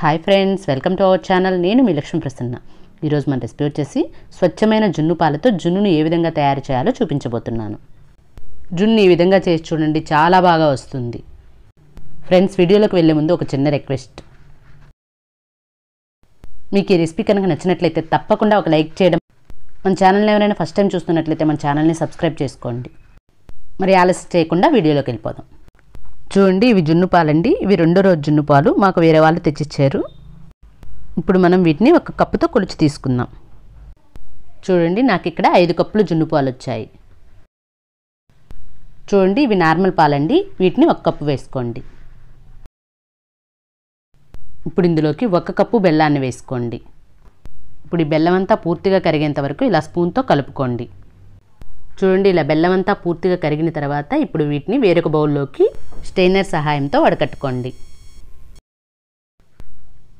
Hi friends welcome to our channel నేను మీ లక్ష్మీ ప్రసన్న. ఈరోజు మన రెసిపీ వచ్చేసి స్వచ్ఛమైన జున్ను పాలతో జున్నును ఏ విధంగా తయారు చేయాలో చూపించబోతున్నాను. జున్ను ఈ విధంగా చేసి చూడండి చాలా బాగా వస్తుంది. ఫ్రెండ్స్ వీడియోలోకి వెళ్ళే ముందు ఒక చిన్న రిక్వెస్ట్ మీకు ఈ రెసిపీ కనుక నచ్చినట్లయితే తప్పకుండా ఒక లైక్ చేయడం. మన ఛానల్ని ఎవరైనా ఫస్ట్ టైం చూస్తున్నట్లయితే మన ఛానల్ని సబ్స్క్రైబ్ చేసుకోండి. మరి ఆలస్యం చేయకుండా వీడియోలోకి వెళ్ళిపోదాం. చూడండి ఇవి జున్ను పాలండి. ఇవి రెండో రోజు జున్ను పాలు. మాకు వేరే వాళ్ళు తెచ్చిచ్చారు. ఇప్పుడు మనం వీటిని ఒక కప్పుతో కొలిచి తీసుకుందాం. చూడండి నాకు ఇక్కడ ఐదు కప్పులు జున్ను పాలు వచ్చాయి. చూడండి ఇవి నార్మల్ పాలండి. వీటిని ఒక కప్పు వేసుకోండి. ఇప్పుడు ఇందులోకి ఒక కప్పు బెల్లాన్ని వేసుకోండి. ఇప్పుడు ఈ బెల్లం అంతా పూర్తిగా కరిగేంత వరకు ఇలా స్పూన్తో కలుపుకోండి. చూడండి ఇలా బెల్లం అంతా పూర్తిగా కరిగిన తర్వాత ఇప్పుడు వీటిని వేరొక బౌల్లోకి స్టెయినర్ సహాయంతో వడకట్టుకోండి.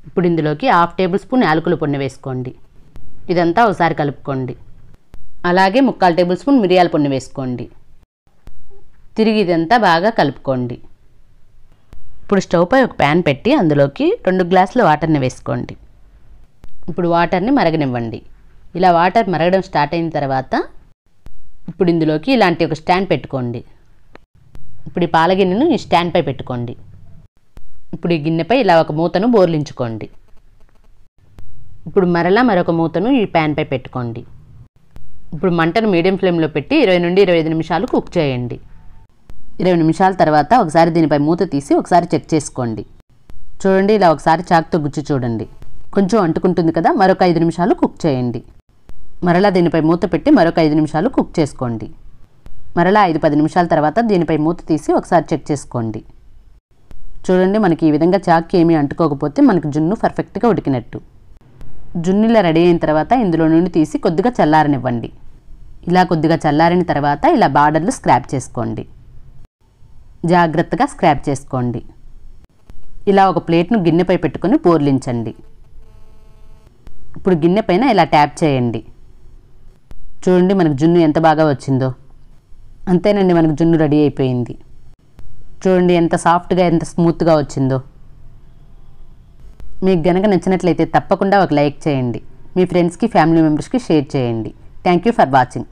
ఇప్పుడు ఇందులోకి హాఫ్ టేబుల్ స్పూన్ యాలకుల పొన్ను వేసుకోండి. ఇదంతా ఒకసారి కలుపుకోండి. అలాగే ముక్కాలు టేబుల్ స్పూన్ మిరియాల పొన్ను వేసుకోండి. తిరిగి ఇదంతా బాగా కలుపుకోండి. ఇప్పుడు స్టవ్పై ఒక ప్యాన్ పెట్టి అందులోకి రెండు గ్లాసుల వాటర్ని వేసుకోండి. ఇప్పుడు వాటర్ని మరగనివ్వండి. ఇలా వాటర్ మరగడం స్టార్ట్ అయిన తర్వాత ఇప్పుడు ఇందులోకి ఇలాంటి ఒక స్టాండ్ పెట్టుకోండి. ఇప్పుడు ఈ పాల గిన్నెను ఈ స్టాండ్పై పెట్టుకోండి. ఇప్పుడు ఈ గిన్నెపై ఇలా ఒక మూతను బోర్లించుకోండి. ఇప్పుడు మరలా మరొక మూతను ఈ ప్యాన్పై పెట్టుకోండి. ఇప్పుడు మంటను మీడియం ఫ్లేమ్లో పెట్టి ఇరవై నుండి ఇరవై ఐదు నిమిషాలు కుక్ చేయండి. ఇరవై నిమిషాల తర్వాత ఒకసారి దీనిపై మూత తీసి ఒకసారి చెక్ చేసుకోండి. చూడండి ఇలా ఒకసారి చాకుతో గుచ్చి చూడండి. కొంచెం అంటుకుంటుంది కదా మరొక ఐదు నిమిషాలు కుక్ చేయండి. మరలా దీనిపై మూత పెట్టి మరొక ఐదు నిమిషాలు కుక్ చేసుకోండి. మరలా ఐదు పది నిమిషాల తర్వాత దీనిపై మూత తీసి ఒకసారి చెక్ చేసుకోండి. చూడండి మనకి ఈ విధంగా చాక్కి ఏమీ అంటుకోకపోతే మనకు జున్ను పర్ఫెక్ట్గా ఉడికినట్టు. జున్నులా రెడీ అయిన తర్వాత ఇందులో నుండి తీసి కొద్దిగా చల్లారనివ్వండి. ఇలా కొద్దిగా చల్లారిన తర్వాత ఇలా బార్డర్లు స్క్రాప్ చేసుకోండి. జాగ్రత్తగా స్క్రాప్ చేసుకోండి. ఇలా ఒక ప్లేట్ను గిన్నెపై పెట్టుకొని పోర్లించండి ఇప్పుడు గిన్నె పైన ఇలా ట్యాప్ చేయండి. చూడండి మనకు జున్ను ఎంత బాగా వచ్చిందో. అంతేనండి మనకు జున్ను రెడీ అయిపోయింది. చూడండి ఎంత సాఫ్ట్గా ఎంత స్మూత్గా వచ్చిందో. మీకు గనక నచ్చినట్లయితే తప్పకుండా ఒక లైక్ చేయండి. మీ ఫ్రెండ్స్కి ఫ్యామిలీ మెంబర్స్కి షేర్ చేయండి. Thank you for watching.